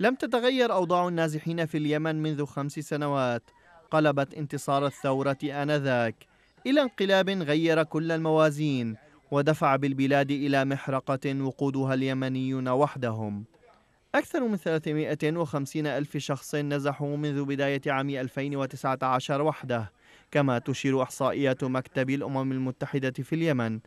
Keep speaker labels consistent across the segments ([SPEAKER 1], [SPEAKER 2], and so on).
[SPEAKER 1] لم تتغير أوضاع النازحين في اليمن منذ خمس سنوات. قلبت انتصار الثورة آنذاك. إلى انقلاب غير كل الموازين ودفع بالبلاد إلى محرقة وقودها اليمنيون وحدهم. أكثر من 350 ألف شخص نزحوا منذ بداية عام 2019 وحده كما تشير إحصائيات مكتب الأمم المتحدة في اليمن.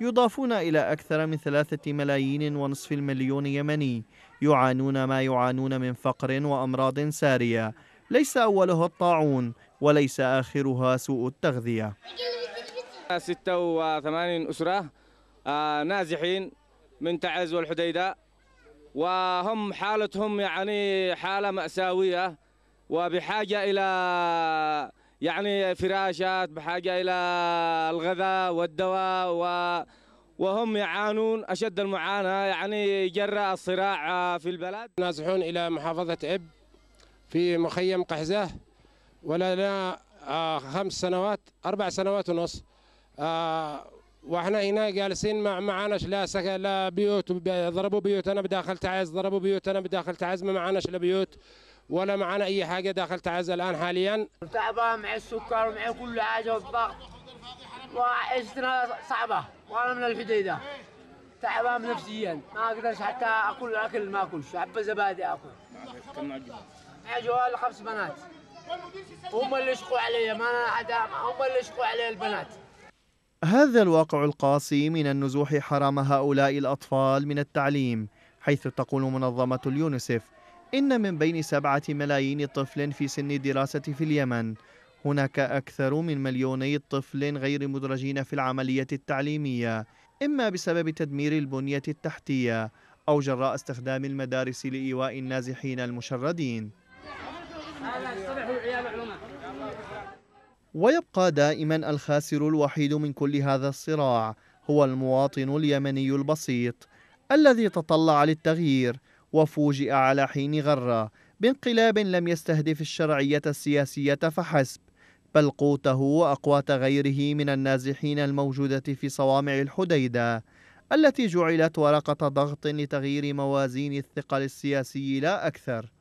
[SPEAKER 1] يضافون إلى أكثر من ثلاثة ملايين ونصف المليون يمني. يعانون ما يعانون من فقر وأمراض سارية. ليس أولها الطاعون وليس آخرها سوء التغذية.
[SPEAKER 2] 86 أسرة آه، نازحين من تعز والحديدة وهم حالتهم يعني حالة مأساوية وبحاجة إلى يعني فراشات بحاجة إلى الغذاء والدواء و وهم يعانون أشد المعاناة يعني جراء الصراع في البلد.
[SPEAKER 3] نازحون إلى محافظة إب في مخيم قحزة ولنا آه، خمس سنوات أربع سنوات ونص. آه، وإحنا هنا جالسين ما معناش لا سكن لا بيوت ضربوا بيوتنا بداخل تعز ضربوا بيوتنا بداخل تعز ما معناش لا بيوت ولا معنا أي حاجة داخل تعز الآن حاليا.
[SPEAKER 4] تعبان مع السكر ومع كل حاجة والضغط وعيشتنا صعبة. وأنا من الحديدة. تعبان نفسيا. ما أقدرش حتى أكل أكل ما أكلش. حبه زبادي أكل. كم معي جوال خمس بنات. هم اللي يشقوا علي. ما أنا حدا هم اللي يشقوا علي البنات.
[SPEAKER 1] هذا الواقع القاسي من النزوح حرم هؤلاء الأطفال من التعليم حيث تقول منظمة اليونسف إن من بين سبعة ملايين طفل في سن الدراسة في اليمن هناك أكثر من مليوني طفل غير مدرجين في العملية التعليمية إما بسبب تدمير البنية التحتية أو جراء استخدام المدارس لإيواء النازحين المشردين. ويبقى دائما الخاسر الوحيد من كل هذا الصراع هو المواطن اليمني البسيط الذي تطلع للتغيير وفوجئ على حين غرة بانقلاب لم يستهدف الشرعية السياسية فحسب. بل قوته وأقوات غيره من النازحين الموجودة في صوامع الحديدة التي جعلت ورقة ضغط لتغيير موازين الثقل السياسي لا أكثر.